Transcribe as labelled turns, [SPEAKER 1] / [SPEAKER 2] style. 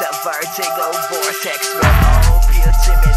[SPEAKER 1] a vertigo vortex. Where all pure timid.